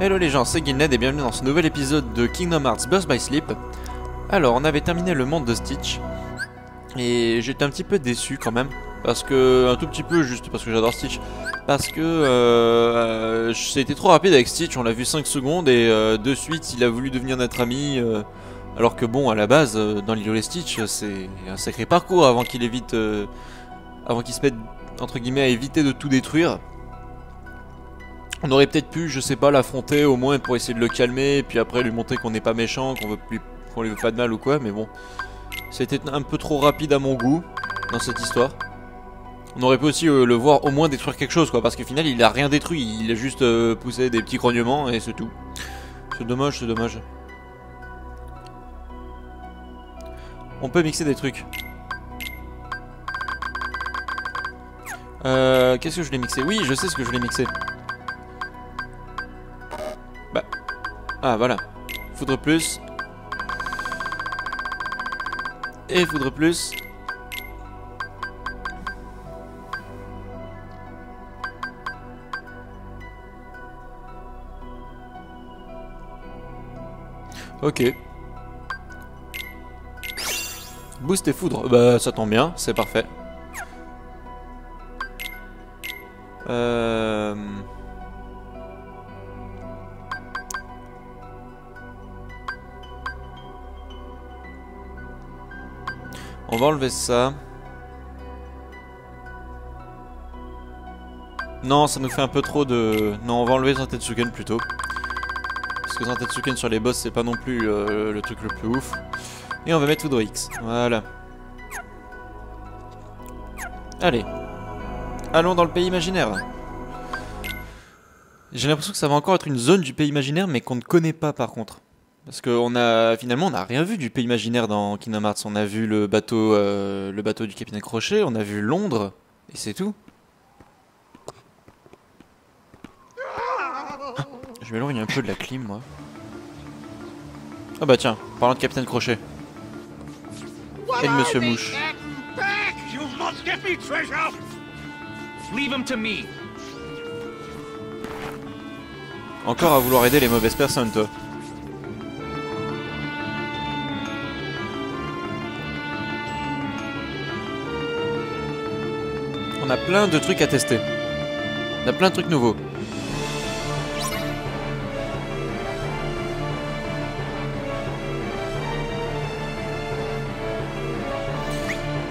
Hello les gens, c'est Guilned et bienvenue dans ce nouvel épisode de Kingdom Hearts Burst by Sleep. Alors, on avait terminé le monde de Stitch. Et j'étais un petit peu déçu quand même. Parce que, un tout petit peu, juste parce que j'adore Stitch. Parce que euh, euh, c'était trop rapide avec Stitch, on l'a vu 5 secondes et euh, de suite il a voulu devenir notre ami. alors que bon, à la base, dans l'île Stitch, c'est un sacré parcours avant qu'il évite... avant qu'il se mette, entre guillemets, à éviter de tout détruire. On aurait peut-être pu, je sais pas, l'affronter au moins pour essayer de le calmer, et puis après lui montrer qu'on n'est pas méchant, qu'on veut qu'on lui veut pas de mal ou quoi, mais bon. C'était un peu trop rapide à mon goût, dans cette histoire. On aurait pu aussi euh, le voir au moins détruire quelque chose, quoi, parce qu'au final il a rien détruit, il a juste euh, poussé des petits grognements et c'est tout. C'est dommage, c'est dommage. On peut mixer des trucs. Euh, qu'est-ce que je l'ai mixé Oui, je sais ce que je l'ai mixé. Ah, voilà. Foudre plus. Et foudre plus. Ok. Boost et foudre. Bah, ça tombe bien, c'est parfait. Euh... On va enlever ça. Non, ça nous fait un peu trop de... Non, on va enlever Zantetsuken plutôt. Parce que Zantetsuken sur les boss, c'est pas non plus euh, le truc le plus ouf. Et on va mettre Foudre X. Voilà. Allez. Allons dans le pays imaginaire. J'ai l'impression que ça va encore être une zone du pays imaginaire, mais qu'on ne connaît pas par contre. Parce qu'on a finalement on n'a rien vu du pays imaginaire dans Kingdom Hearts. On a vu le bateau, euh, le bateau du capitaine Crochet, on a vu Londres, et c'est tout. Ah, Je m'éloigne un peu de la clim, moi. Ah bah tiens, parlant de capitaine Crochet. Et de Monsieur Mouche. Encore à vouloir aider les mauvaises personnes, toi. On a plein de trucs à tester. On a plein de trucs nouveaux.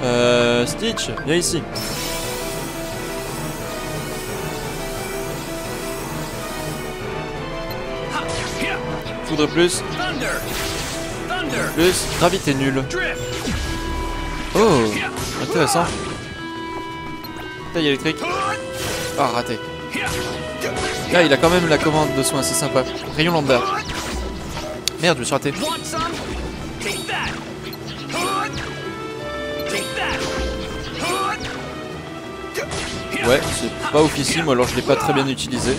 Euh, Stitch, viens ici. Foudre plus, plus, gravité nulle. Oh, intéressant. Électrique. Ah, raté. Là, il a quand même la commande de soins, c'est sympa. Rayon lambda. Merde, je me suis raté. Ouais, c'est pas officiel, ou alors je l'ai pas très bien utilisé.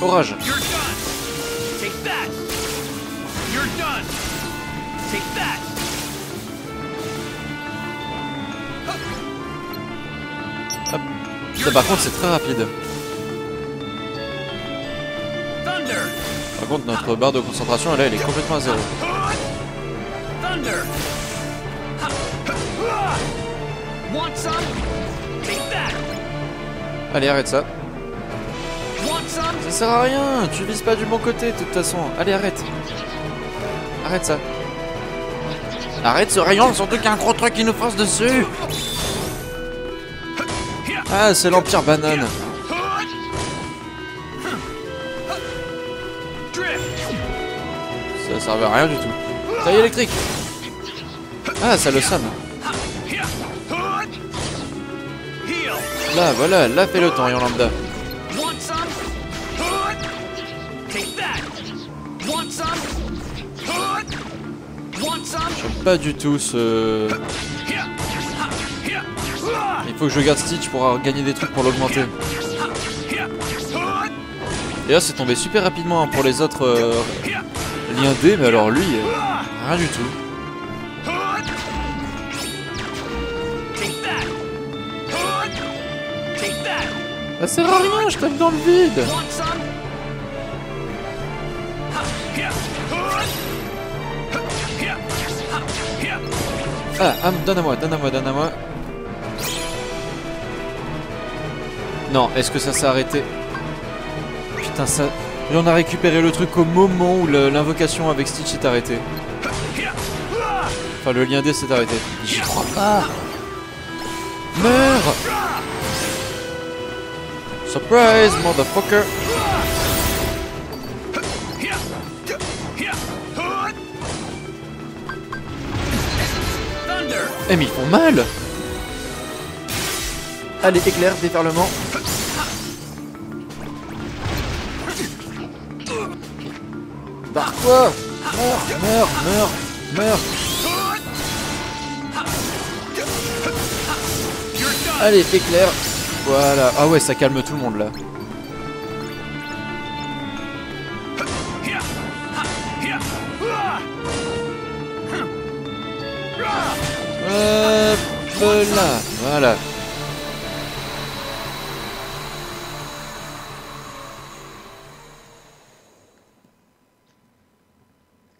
Orage. Ça, par contre, c'est très rapide. Par contre, notre barre de concentration, là, elle est complètement à zéro. Allez, arrête ça. Ça sert à rien, tu vises pas du bon côté de toute façon. Allez, arrête. Arrête ça. Arrête ce rayon, surtout qu'il y a un gros truc qui nous force dessus. Ah, c'est l'Empire Banane. Ça servait à rien du tout. Taille électrique. Ah, ça le somme. Là, voilà, là fait le temps, rayon lambda. J'aime pas du tout ce faut que je garde Stitch pour gagner des trucs pour l'augmenter. Et là c'est tombé super rapidement hein, pour les autres euh, liens D, mais alors lui, euh, rien du tout. Ah, Ça sert à rien, je tape dans le vide Ah, ah donne à moi, donne à moi, donne à moi Non, est-ce que ça s'est arrêté Putain, ça... Et on a récupéré le truc au moment où l'invocation avec Stitch est arrêtée. Enfin, le lien D s'est arrêté. J'y crois pas Meurs Surprise, motherfucker. Eh mais ils font mal Allez, éclair, déferlement. Barre-toi Meurs, meurs, meurs, meurs. Allez, éclair Voilà. Ah ouais, ça calme tout le monde là. Hop là Voilà.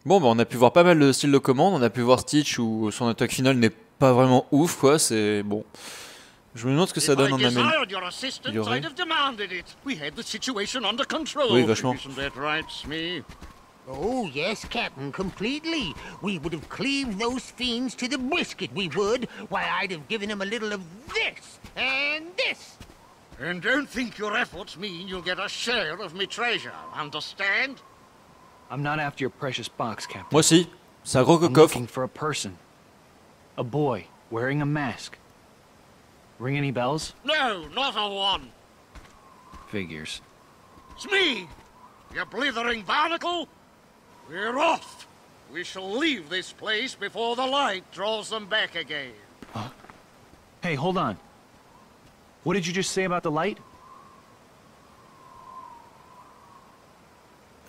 Bon bah on a pu voir pas mal de styles de commande, on a pu voir Stitch où son attaque finale n'est pas vraiment ouf quoi, c'est bon. Je me demande ce que ça donne I en control. Oui, vachement. Oh, yes, Captain, completely. We would have cleaved those fiends to the brisket, we would. Why, I'd have given them a little of this and this. And don't think your efforts mean you'll get a share of me treasure. Understand? I'm not after your precious box, Captain. Moi si. c'est un gros I'm coffre. looking for a person. A boy wearing a mask. Ring any bells? No, not a one. Figures. It's me, You blithering barnacle! We're off! We shall leave this place before the light draws them back again. Hey, hold on. What did you just say about the light?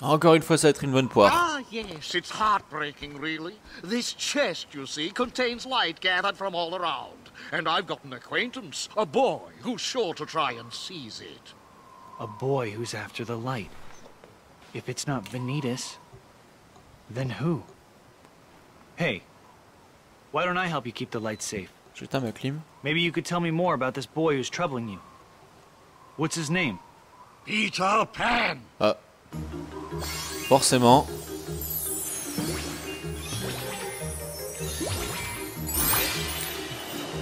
Encore une fois, ça va être une bonne poire. Ah, yes, it's heartbreaking, really. This chest, you see, contains light gathered from all around. And I've got an acquaintance, a boy, who's sure to try and seize it. A boy who's after the light. If it's not Vanitas, then who? Hey, why don't I help you keep the light safe? J'éteins ma clim. Maybe you could tell me more about this boy who's troubling you. What's his name? Peter Pan! Forcément.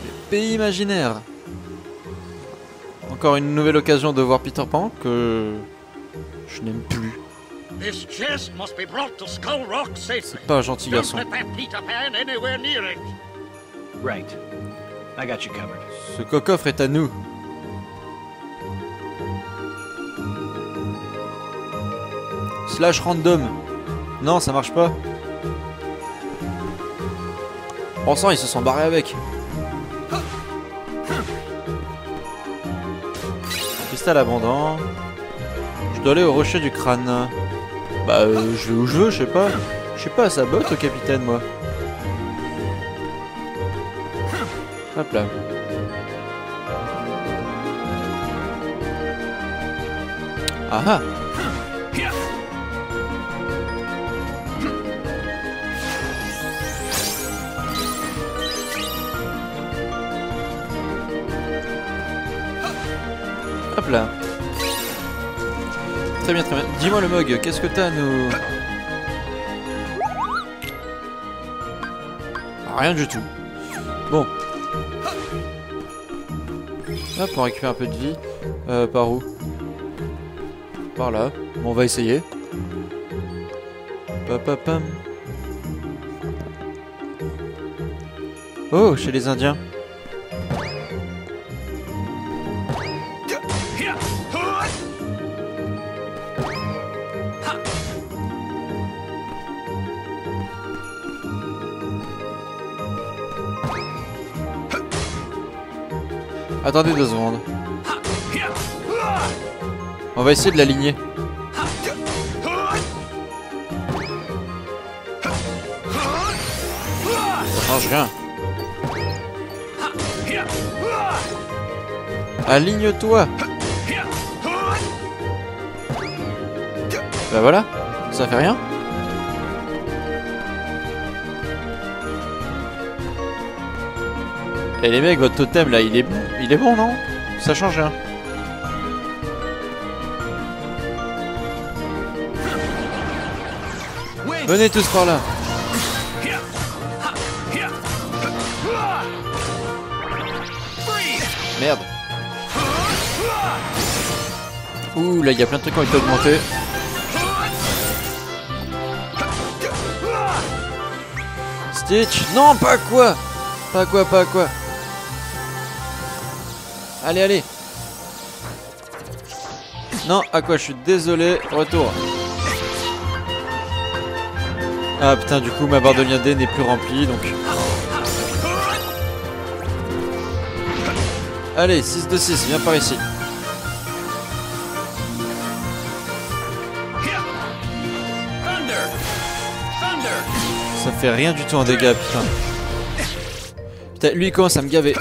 Les pays imaginaires. Encore une nouvelle occasion de voir Peter Pan que je n'aime plus. This chest must be brought to Skull Rock safely. Pas un gentil garçon. let that Peter Pan anywhere near it. Right. I got you covered. Ce coffre est à nous. Random. Non, ça marche pas. Bon sang, ils se sont barrés avec. Cristal abondant. Je dois aller au rocher du crâne. Bah, euh, je vais où je veux, je sais pas. Je sais pas, ça botte au capitaine, moi. Hop là. Ah ah Très bien, très bien. Dis-moi le mug, qu'est-ce que t'as à nous Rien du tout. Bon. Hop, on récupère un peu de vie. Euh, par où? Par là. Bon, on va essayer. Papapam. Oh, chez les Indiens. Attendez deux secondes. On va essayer de l'aligner. Ça change rien. Aligne-toi Bah ben voilà, ça fait rien. Et les mecs, votre totem là, il est bon, il est bon non? Ça change rien. Venez tous par là. Merde. Ouh, là, il y a plein de trucs qui ont été augmentés. Stitch Non, pas quoi Pas quoi, pas quoi Allez, allez Non, à quoi, je suis désolé. Retour. Ah putain, du coup, ma barre de lien D n'est plus remplie, donc... Allez, 6 de 6, viens par ici. Ça fait rien du tout en dégâts, putain. Putain, lui il commence à me gaver.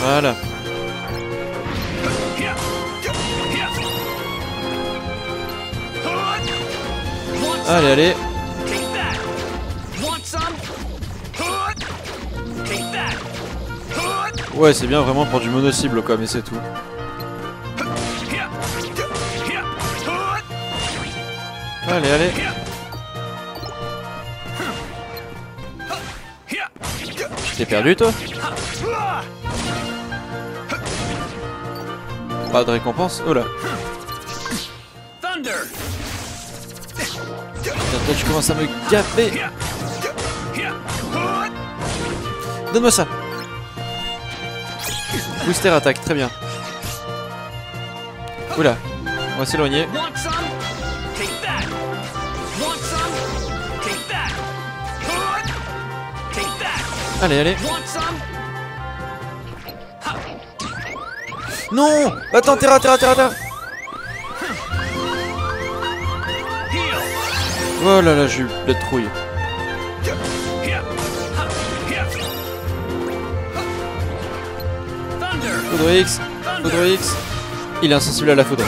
Voilà. Allez, allez. Ouais, c'est bien vraiment pour du mono-cible quoi, mais c'est tout. Allez, allez. T'es perdu toi? Pas de récompense Oh là. Putain, toi tu commences à me gaver. Donne-moi ça. Booster attaque, très bien. Oula. On va s'éloigner. Want some? Non Attends, terra, terra, terra, terra. Oh là là, j'ai eu la trouille. Foudre X, Foudre X. Il est insensible à la foudre.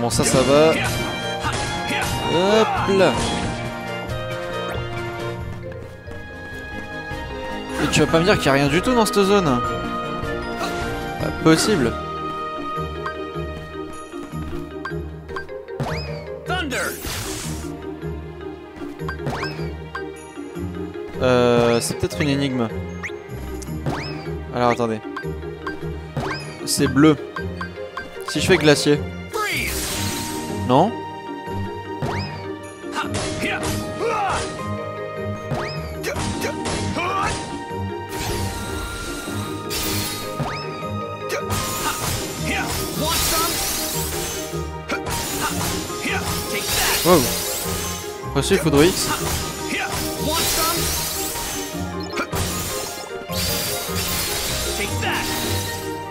Bon, ça, ça va. Hop là. Et tu vas pas me dire qu'il y a rien du tout dans cette zone Pas possible. Thunder. Euh, c'est peut-être une énigme. Alors attendez. C'est bleu. Si je fais glacier, non?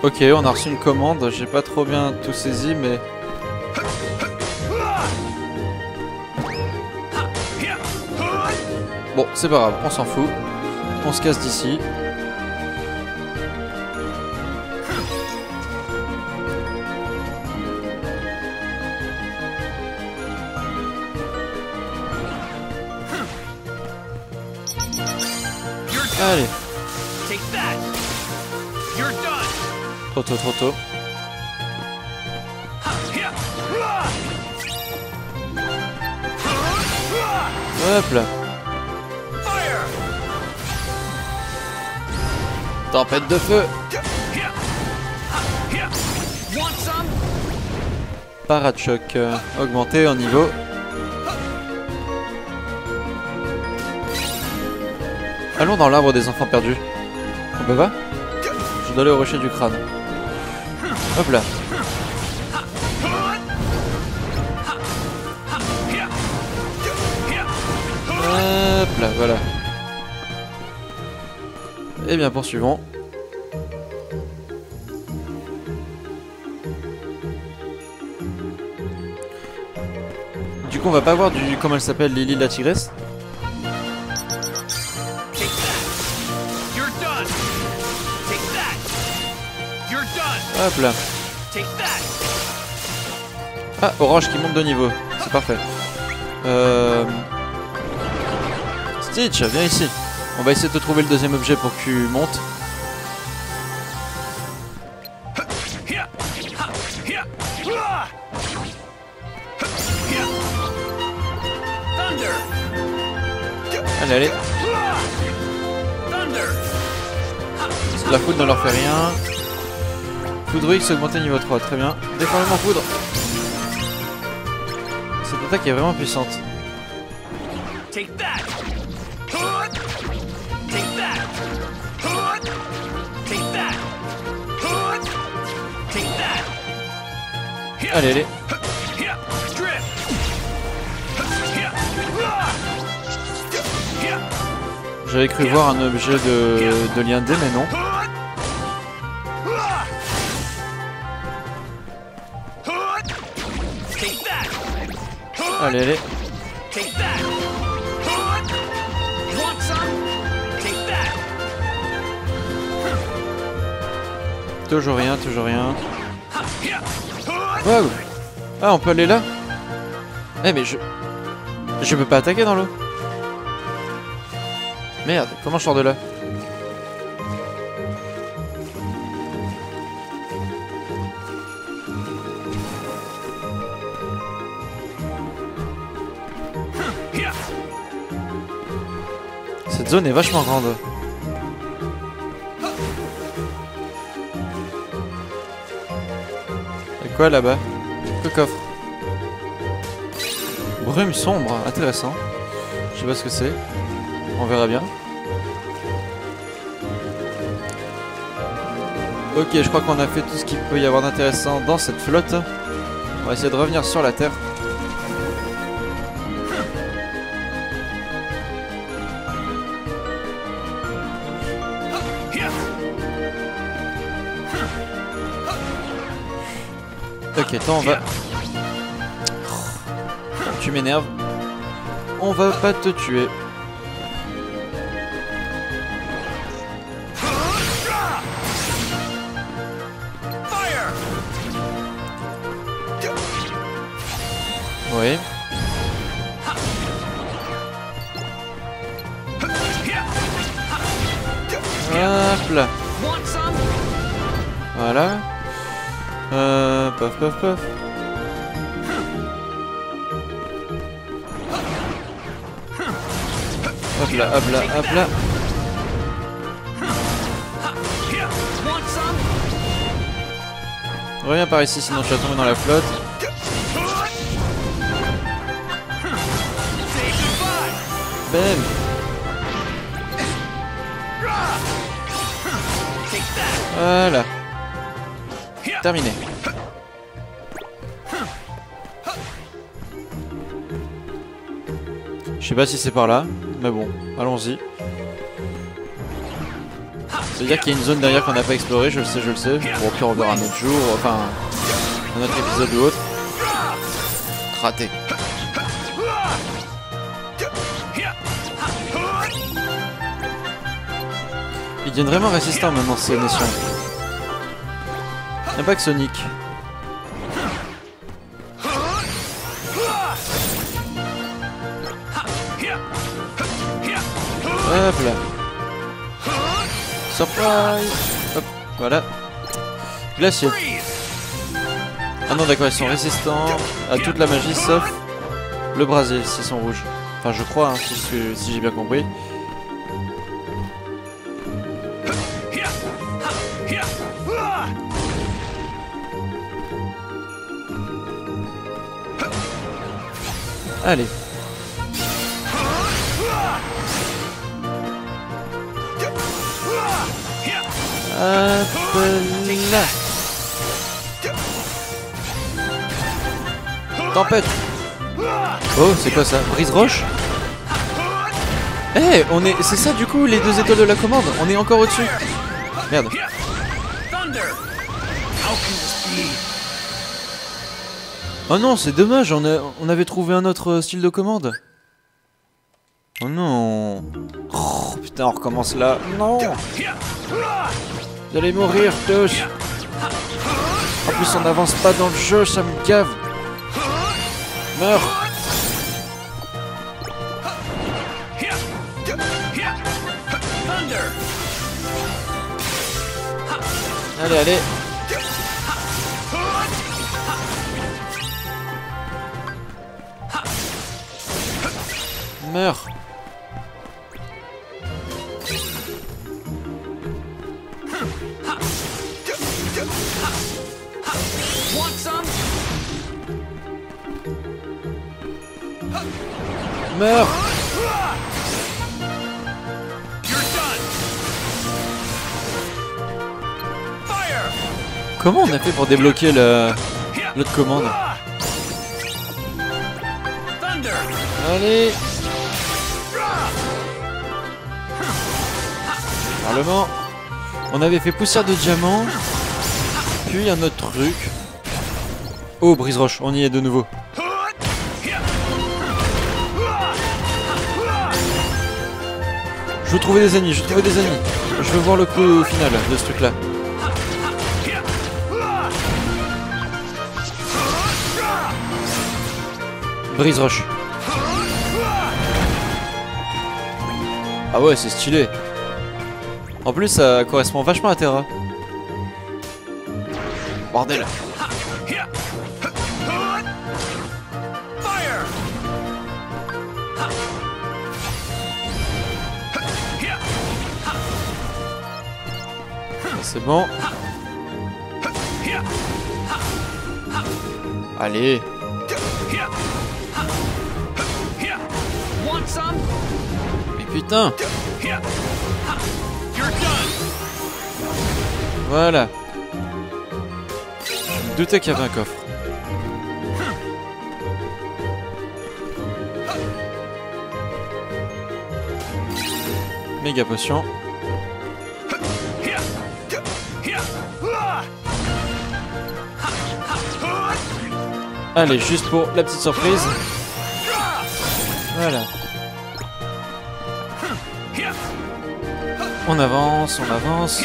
Ok, on a reçu une commande. J'ai pas trop bien tout saisi, mais bon, c'est pas grave. On s'en fout. On se casse d'ici. Trop tôt, trop tôt. Hop là. Tempête de feu. Parachoc euh, augmenté en niveau. Allons dans l'arbre des enfants perdus. On peut pas? Je dois aller au rocher du crâne. Hop là. Hop là, voilà. Et bien poursuivons. Du coup on va pas voir du... comment elle s'appelle Lily la tigresse? Hop là. Ah, Orange qui monte de niveau. C'est parfait. Euh... Stitch, viens ici. On va essayer de te trouver le deuxième objet pour que tu montes. Allez, allez. La foudre ne leur fait rien. Foudre X augmenté niveau 3, très bien. Déformement foudre. Cette attaque est vraiment puissante. Take that. Hood. Take that. Hood. Take that. Hood. Take that. Here. Allez, allez. J'avais cru voir un objet de, de lien D, mais non. Allez, allez. Toujours rien, toujours rien. Wow. Ah, on peut aller là? Eh, mais je... Je peux pas attaquer dans l'eau. Merde, comment je sors de là? Cette zone est vachement grande. Et quoi là-bas? Le coffre. Brume sombre, intéressant. Je sais pas ce que c'est. On verra bien. Ok, je crois qu'on a fait tout ce qu'il peut y avoir d'intéressant dans cette flotte. On va essayer de revenir sur la Terre. Toi on va... Tu m'énerves. On va pas te tuer. Oui. Là. Voilà. Euh, paf paf paf. Hop là, hop là, hop là. Reviens par ici, sinon tu vas tomber dans la flotte. Bam. Voilà. Terminé. Je sais pas si c'est par là, mais bon, allons-y. C'est-à-dire qu'il y a une zone derrière qu'on n'a pas explorée, je le sais, je le sais. Bon, pire, on verra un autre jour, enfin, un autre épisode ou autre. Raté. Ils deviennent vraiment résistants maintenant, ces nations. Il n'y a pas Sonic. Hop là. Surprise Hop, voilà. Glacier. Ah non, d'accord, ils sont résistants à toute la magie sauf le brasier s'ils sont rouges. Enfin, je crois, hein, si j'ai bien compris. Allez. Tempête. Oh, c'est quoi ça? Brise roche? Eh, on est. C'est ça du coup les deux étoiles de la commande? On est encore au-dessus. Merde. Oh non, c'est dommage. On, a- on avait trouvé un autre euh, style de commande. Oh non. Oh, putain, on recommence là. Non. Vous allez mourir tous. En plus, on n'avance pas dans le jeu, ça me gave. Meurs. Allez, allez. Meurs. Meurs. Comment on a fait pour débloquer le l'autre commande? Thunder! Allez. Parlement. On avait fait poussière de diamant. Puis un autre truc. Oh, brise roche, on y est de nouveau. Je veux trouver des ennemis, je veux trouver des ennemis. Je veux voir le coup final de ce truc là. Brise roche. Ah ouais, c'est stylé. En plus, ça correspond vachement à Terra. Bordel. Fire! C'est bon. Allez. Mais putain. Voilà. Qu'il y avait un coffre. Méga potion. Allez, juste pour la petite surprise. Voilà. On avance, on avance.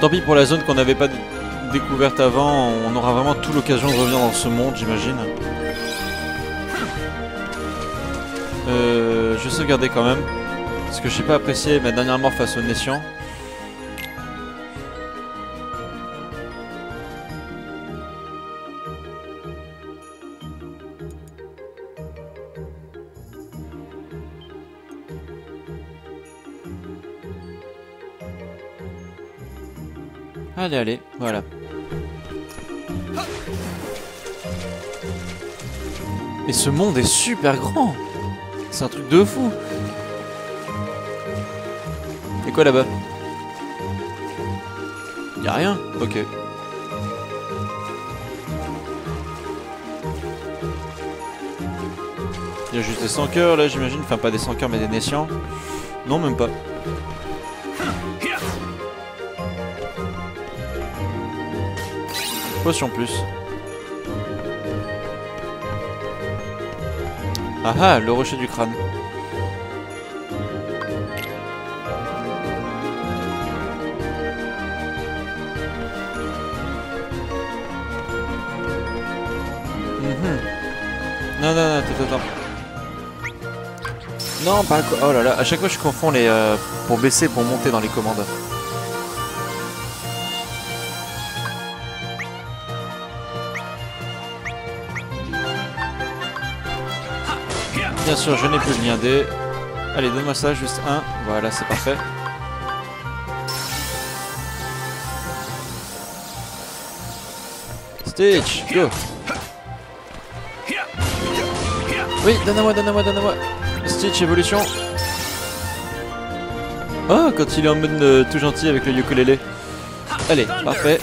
Tant pis pour la zone qu'on n'avait pas découverte avant, on aura vraiment toute l'occasion de revenir dans ce monde, j'imagine. Euh, je vais sauvegarder quand même, parce que j'ai pas apprécié ma dernière mort face au Nation. Allez, allez, voilà. Et ce monde est super grand C'est un truc de fou Et quoi là-bas? Y'a rien Ok. Il y a juste des 100 cœurs là j'imagine, enfin pas des 100 cœurs mais des nations. Non même pas. Potion plus. Ah ah, le rocher du crâne. Mhm. Non, non, non, attends, attends. Non, pas. Oh là là, à chaque fois je confonds les. euh, pour baisser, pour monter dans les commandes. Bien sûr, je n'ai plus le lien D. Allez, donne-moi ça, juste un. Voilà, c'est parfait. Stitch, go Oui, donne-moi, donne-moi, donne-moi Stitch, évolution Oh, quand il est en mode euh, tout gentil avec le ukulélé. Allez, parfait.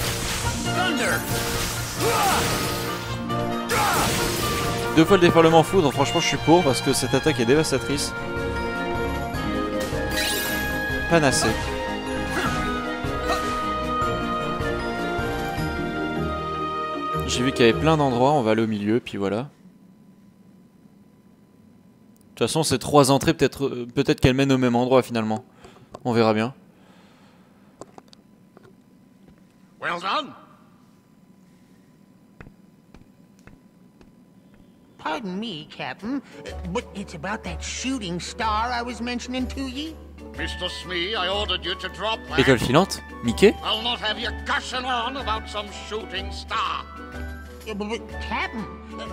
Deux fois le déferlement foudre, franchement je suis pour parce que cette attaque est dévastatrice. Panacée. J'ai vu qu'il y avait plein d'endroits, on va aller au milieu, puis voilà. De toute façon, ces trois entrées, peut-être euh, qu'elles mènent au même endroit finalement. On verra bien. Well done. Pardon me, Captain, but it's about that shooting star I was mentioning to ye. Mr. Smee, I ordered you to drop that. Étoile filante Mickey I'll not have you gushing on about some shooting star. Yeah, but, but, Captain,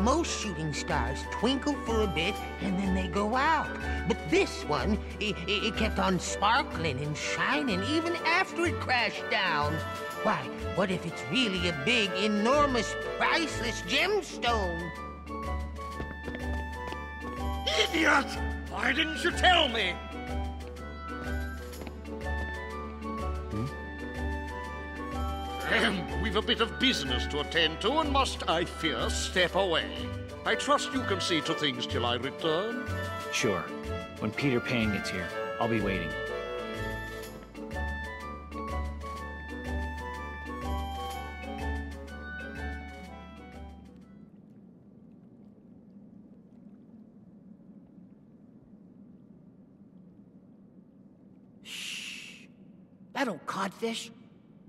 most shooting stars twinkle for a bit and then they go out. But this one, it, it kept on sparkling and shining even after it crashed down. Why, what if it's really a big, enormous, priceless gemstone? Idiot! Why didn't you tell me? Hmm? Ahem, We've a bit of business to attend to and must, I fear, step away. I trust you can see to things till I return. Sure. When Peter Pan gets here, I'll be waiting. That old codfish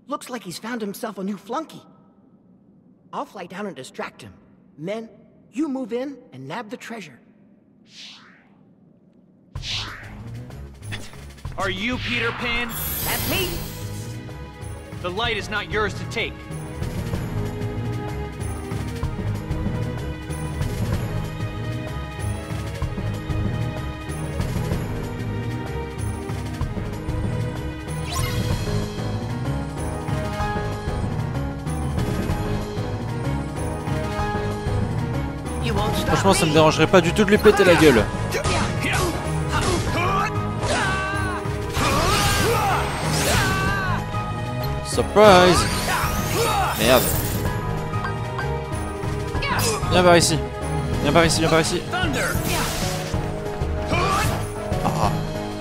looks like he's found himself a new flunky. I'll fly down and distract him. Men, you move in and nab the treasure. Are you Peter Pan? That's me! The light is not yours to take. Ça me dérangerait pas du tout de lui péter la gueule. Surprise Merde. Viens par ici. Viens par ici, viens par ici.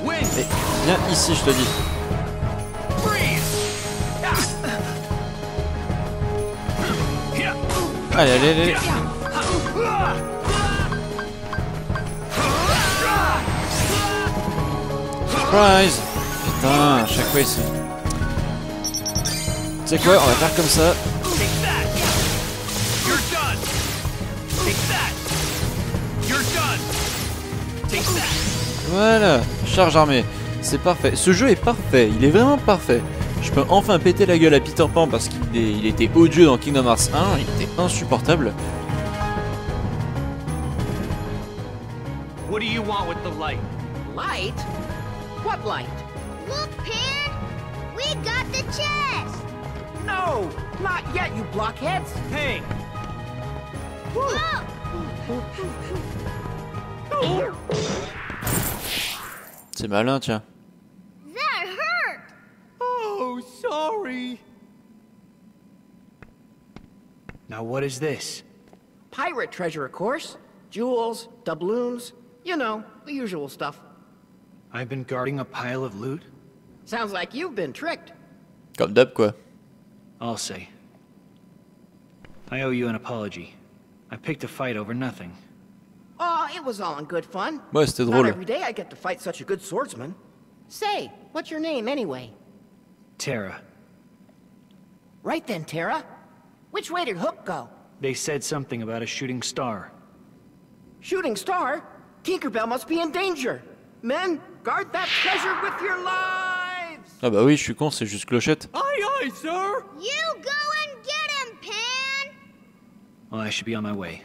Wind! Et viens ici, je te dis. Allez, allez, allez. Surprise Putain, à chaque fois ici. Tu sais quoi, on va faire comme ça. Voilà, charge armée. C'est parfait. Ce jeu est parfait, il est vraiment parfait. Je peux enfin péter la gueule à Peter Pan parce qu'il était odieux dans Kingdom Hearts 1, il était insupportable. What do you want with the light? Light? What light? Look, Pan! We got the chest! No! Not yet, you blockheads! Hey! Look! C'est malin, tiens. That hurt! Oh, sorry. Now what is this? Pirate treasure, of course. Jewels, doubloons, you know, the usual stuff. I've been guarding a pile of loot? Sounds like you've been tricked. Comme d'hab, quoi. I'll say. I owe you an apology. I picked a fight over nothing. Oh, it was all in good fun. Ouais, c'était Not drôle. every day I get to fight such a good swordsman. Say, what's your name anyway? Tara, Right then, Tara. Which way did Hook go? they said something about a shooting star. Shooting star? Tinkerbell must be in danger. Men, guard that treasure with your lives! Ah bah oui, je suis con, c'est juste clochette. Aye, aye, sir! You go and get him, Pan! Well, I should be on my way.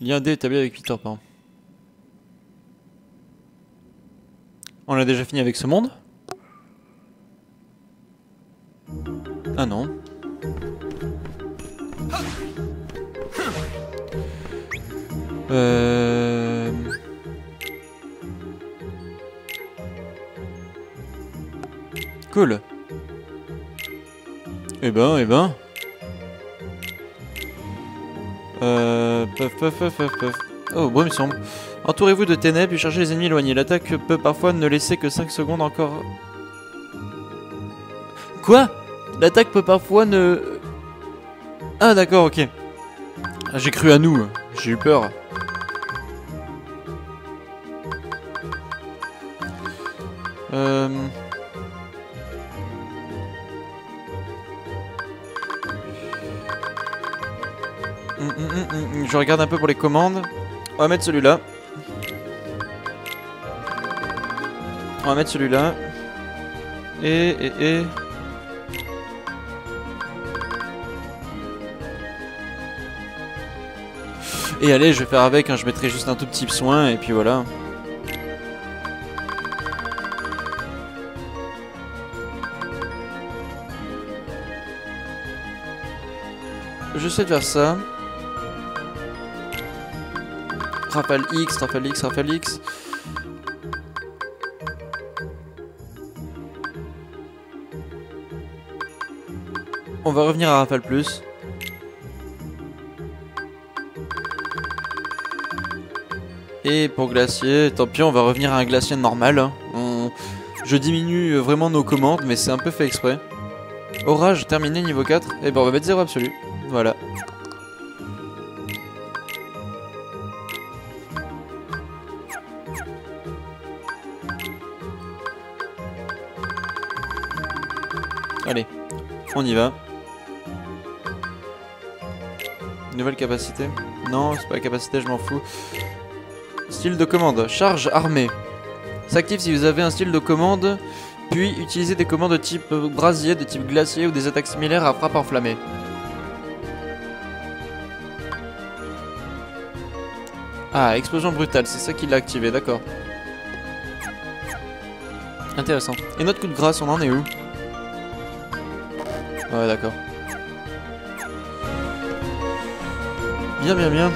Lien D établi avec Peter Pan. On a déjà fini avec ce monde ben, eh ben. Euh... Puff, puff, puff, puff, puff. Oh, brume sombre. Entourez-vous de ténèbres et cherchez les ennemis éloignés. L'attaque peut parfois ne laisser que 5 secondes encore. Quoi? L'attaque peut parfois ne... Ah d'accord, ok. Ah, J'ai cru à nous, j'ai eu peur. Euh... Je regarde un peu pour les commandes. On va mettre celui-là. On va mettre celui-là. Et, et, et... Et allez, je vais faire avec, hein, je mettrai juste un tout petit soin et puis voilà. J'essaie de faire ça. Rafale X, Rafale X, Rafale X. On va revenir à Rafale Plus. Et pour glacier, tant pis, on va revenir à un glacier normal. Je diminue vraiment nos commandes, mais c'est un peu fait exprès. Orage terminé niveau 4. Et ben on va mettre 0 absolu. Allez, on y va. Nouvelle capacité Non, c'est pas la capacité, je m'en fous. Style de commande. Charge armée. S'active si vous avez un style de commande, puis utilisez des commandes de type brasier, de type glacier ou des attaques similaires à frappe enflammée. Ah, explosion brutale, c'est ça qui l'a activé, d'accord. Intéressant. Et notre coup de grâce, on en est où? Ouais, d'accord. Bien, bien, bien.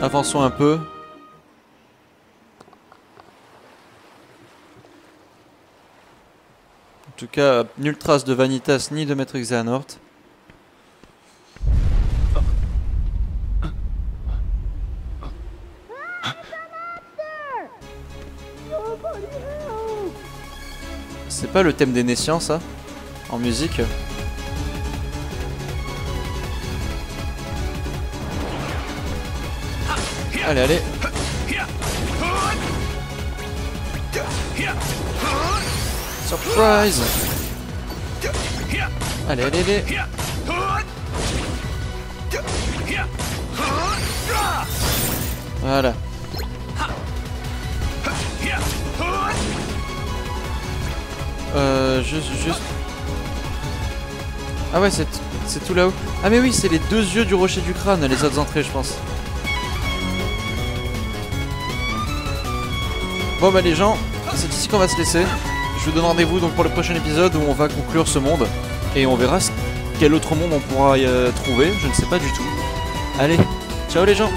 Avançons un peu. Tout cas, nulle trace de Vanitas ni de Maître Xehanort. C'est pas le thème des naissants, ça En musique Allez, allez Surprise Allez, allez, allez Voilà. Euh, juste, juste... Ah ouais, c'est tout là-haut. Ah mais oui, c'est les deux yeux du rocher du crâne, les autres entrées, je pense. Bon bah les gens, c'est ici qu'on va se laisser. Je vous donne rendez-vous donc pour le prochain épisode où on va conclure ce monde. Et on verra quel autre monde on pourra y euh, trouver, je ne sais pas du tout. Allez, ciao les gens